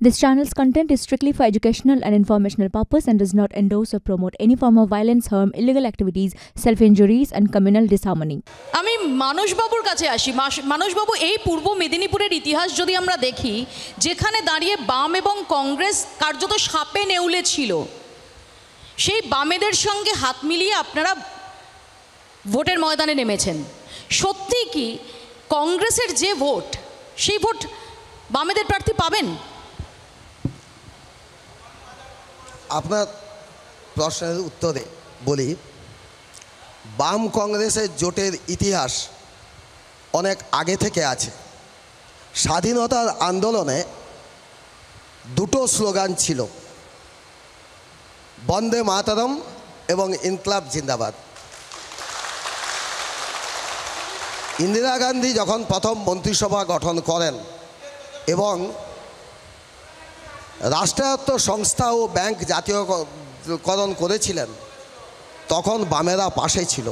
This channel's content is strictly for educational and informational purpose and does not endorse or promote any form of violence, harm, illegal activities, self-injuries and communal disharmony. আমি মানসবাবুর কাছে আসি মানসবাবু এই পূর্ব মেদিনীপুরের ইতিহাস যদি আমরা দেখি যেখানে দাঁড়িয়ে বাম এবং কংগ্রেস কার্যত সাপে নেউলে ছিল সেই বামেদের সঙ্গে হাত মিলিয়ে আপনারা ভোটের ময়দানে নেমেছেন সত্যি কি কংগ্রেসের যে ভোট সেই ভোট বামেদের প্রার্থী পাবেন আপনার প্রশ্নের উত্তরে বলি, বাম কংগ্রেসের জোটের ইতিহাস অনেক আগে থেকে আছে। স্বাধীনতার আন্দোলনে দুটো স্লোগান ছিল, বন্দে মাতরম এবং ইনকলাব জিন্দাবাদ। ইন্দিরা গান্ধী যখন প্রথম মন্ত্রিসভা গঠন করেন এবং রাষ্ট্রায়ত্ত সংস্থা ও ব্যাংক জাতীয়করণ করেছিলেন তখন বামেরা পাশে ছিল।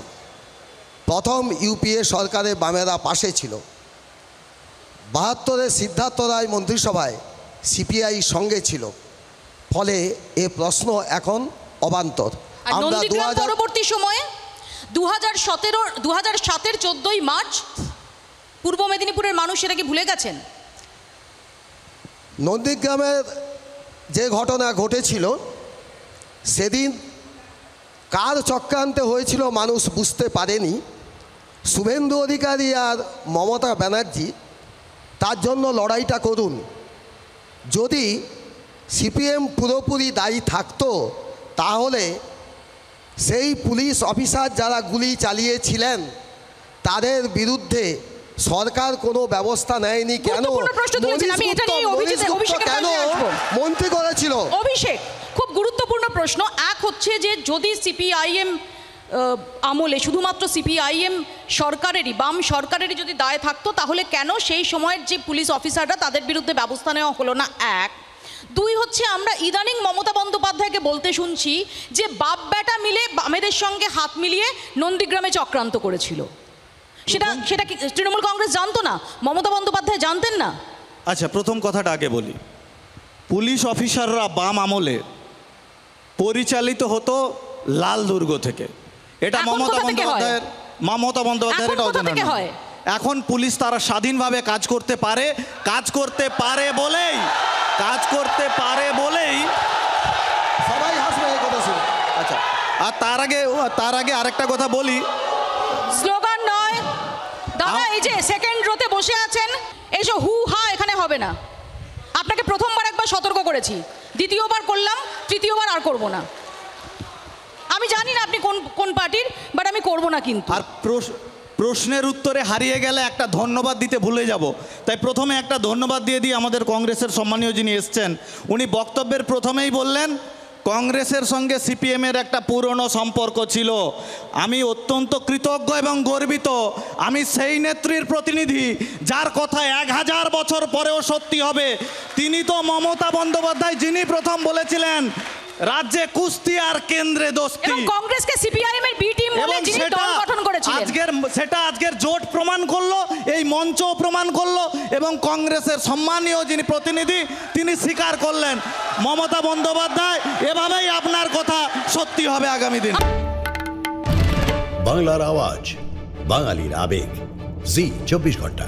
প্রথম ইউপিএ সরকারে বামেরা পাশে ছিল। বাহাত্তরে সিদ্ধার্থ রায় মন্ত্রিসভায় সিপিআই সঙ্গে ছিল। ফলে এ প্রশ্ন এখন অবান্তর। আমরা দু পরবর্তী সময়ে দু হাজার সতেরো দু হাজার সাতের চোদ্দোই মার্চ পূর্ব মেদিনীপুরের মানুষ সেটাকে ভুলে গেছেন? নন্দীগ্রামের যে ঘটনা ঘটেছিল সেদিন কার চক্রান্তে হয়েছিল মানুষ বুঝতে পারেনি। শুভেন্দু অধিকারী আর মমতা ব্যানার্জি তার জন্য লড়াইটা করুন। যদি সিপিএম পুরোপুরি দায়ী থাকতো তাহলে সেই পুলিশ অফিসার যারা গুলি চালিয়েছিলেন তাদের বিরুদ্ধে সরকার কোনো ব্যবস্থা নেয়নি। কেন? কেন? মন্ত্রী করেছিল খুব গুরুত্বপূর্ণ প্রশ্ন। এক হচ্ছে যে যদি সিপিআইএম আমলে শুধুমাত্র সিপিআইএম সরকারেরই বাম সরকারেরই যদি দায় থাকতো তাহলে কেন সেই সময়ের যে পুলিশ অফিসাররা তাদের বিরুদ্ধে ব্যবস্থা নেওয়া হলো না? এক। দুই হচ্ছে আমরা ইদানিং মমতা বন্দ্যোপাধ্যায়কে বলতে শুনছি যে বাপ বেটা মিলে বামেদের সঙ্গে হাত মিলিয়ে নন্দীগ্রামে চক্রান্ত করেছিল। সেটা সেটা কি তৃণমূল কংগ্রেস জানতো না? মমতা বন্দ্যোপাধ্যায় জানতেন না? আচ্ছা প্রথম কথাটা আগে বলি। পুলিশ অফিসাররা বাম আমলে পরিচালিত হতো লাল দুর্গ থেকে। এটা মমতা? বন্দ্যোপাধ্যায়ের মমতা বন্দ্যোপাধ্যায়ের এটা অজানা নয়। এখন পুলিশ তারা স্বাধীনভাবে কাজ করতে পারে কাজ করতে পারে বলেই কাজ করতে পারে বলেই সবাই হাসবে এই কথা শুনে। আচ্ছা আর তার আগে তার আগে আরেকটা কথা বলি। স্লোগান নয়। দাদা এই যে সেকেন্ড রোতে বসে আছেন এই যে হু হা এখানে হবে না। আপনাকে প্রথমবার সতর্ক করেছি। দ্বিতীয়বার করলাম, তৃতীয়বার আর করব না। আমি জানি না আপনি কোন কোন পার্টির, বাট আমি করব না কিন্তু। আর প্রশ্নের উত্তরে হারিয়ে গেলে একটা ধন্যবাদ দিতে ভুলে যাব। তাই প্রথমে একটা ধন্যবাদ দিয়ে দিই আমাদের কংগ্রেসের সম্মানীয় যিনি এসছেন, উনি বক্তব্যের প্রথমেই বললেন কংগ্রেসের সঙ্গে সিপিএমের একটা পুরনো সম্পর্ক ছিল। আমি অত্যন্ত কৃতজ্ঞ এবং গর্বিত। আমি সেই নেত্রীর প্রতিনিধি যার কথা এক হাজার বছর পরেও সত্যি হবে। তিনি তো মমতা বন্দ্যোপাধ্যায় যিনি প্রথম বলেছিলেন রাজ্যে কুস্তি আর কেন্দ্রে দোস্তি। কংগ্রেসকে সিপিআইএম এর বি টিম বলে যিনি সেটা দল গঠন করেছিলেন। আজকের সেটা আজকের জোট প্রমাণ করল এই মঞ্চ প্রমাণ করল এবং কংগ্রেসের সম্মানীয় যিনি প্রতিনিধি তিনি স্বীকার করলেন। মমতা বন্দ্যোপাধ্যায়, এভাবেই আপনার কথা সত্যি হবে আগামী দিন। বাংলার আওয়াজ, বাঙালির আবেগ। জি, চব্বিশ ঘণ্টা।